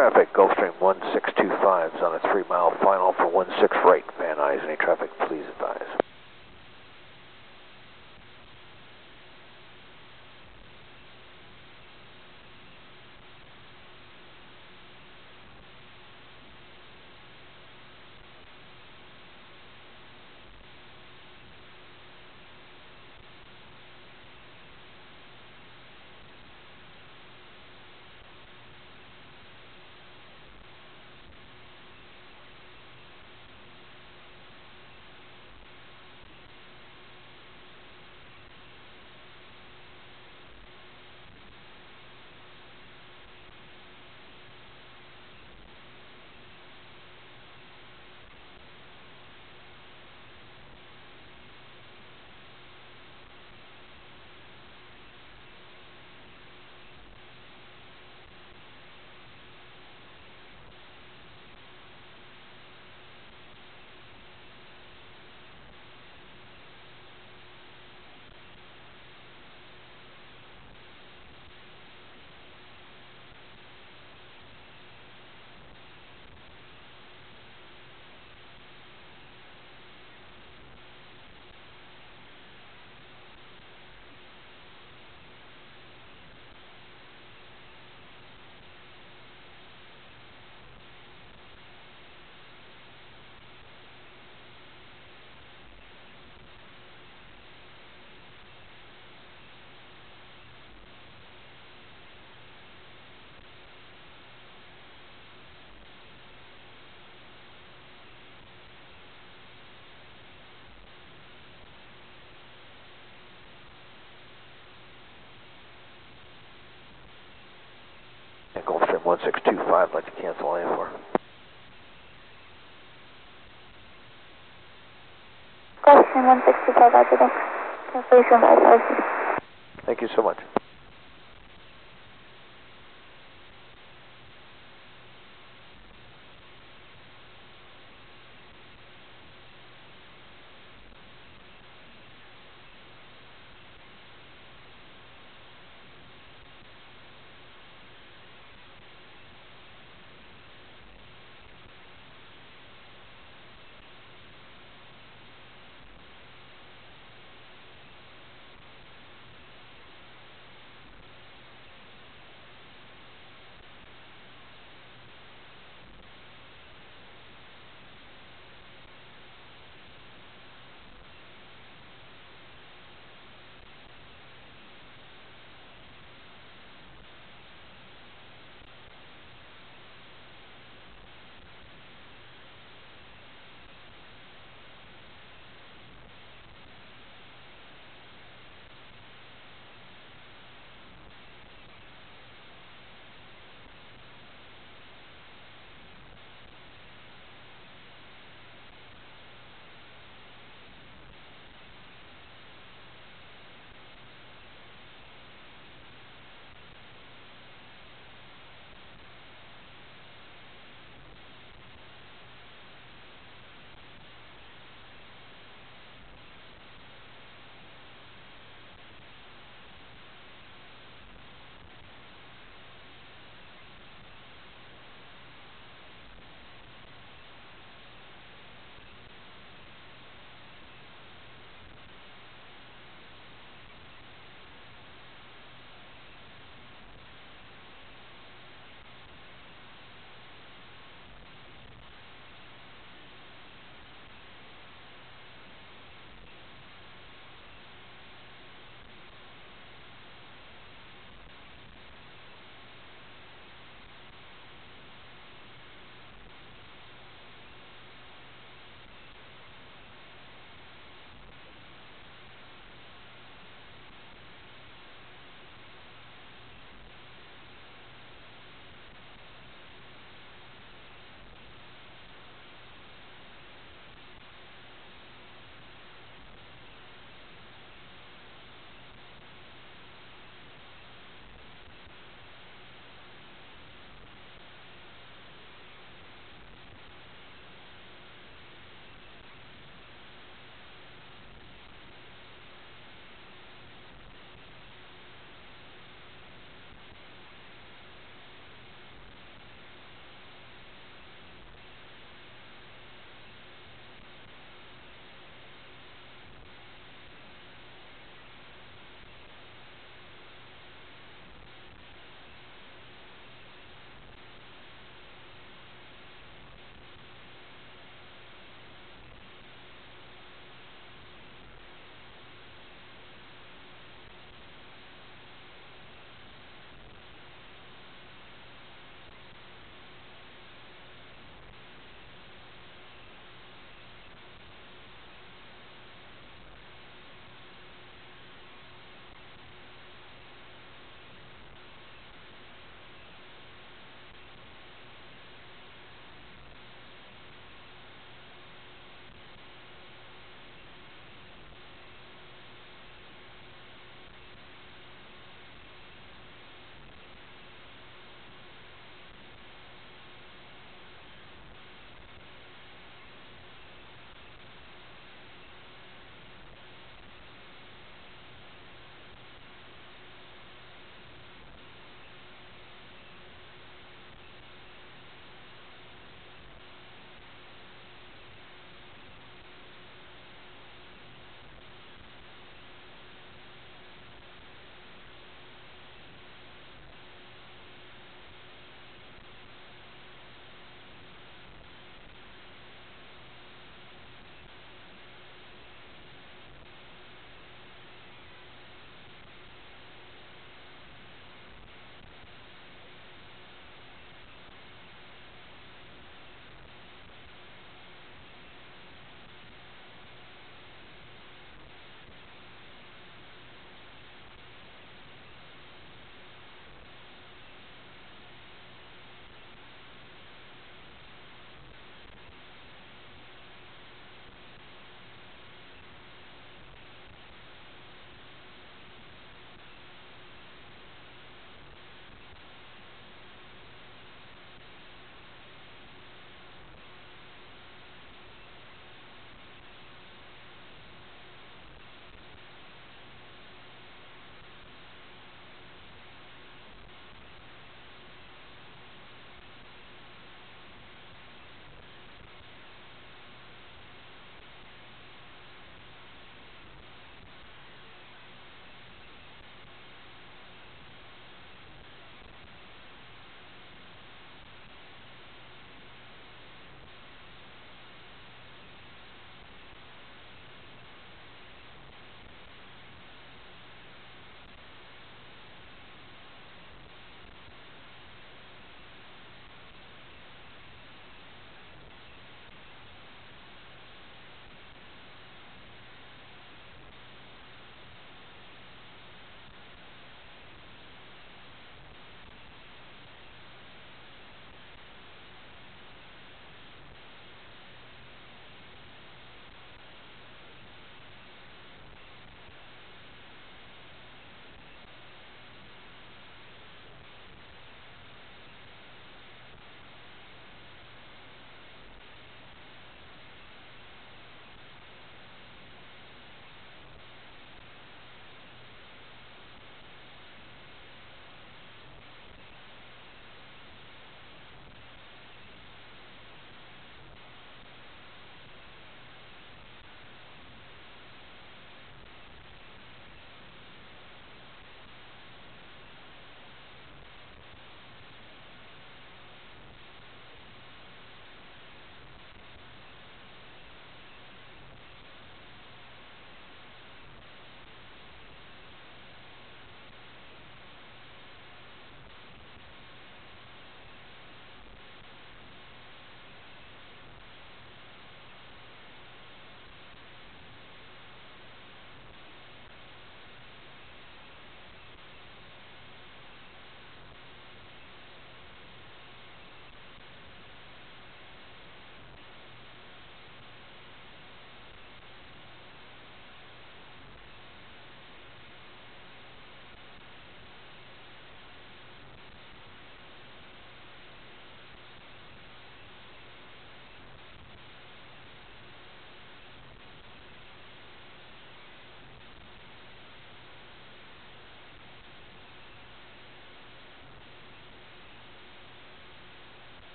Traffic, Gulfstream 1625 is on a three mile final for 16 right. Van Nuys, any traffic, please advise. And Gulfstream 1625, I'd like to cancel IFR. Gulfstream 1625, Roger that. Cancellation 5. Thank you so much.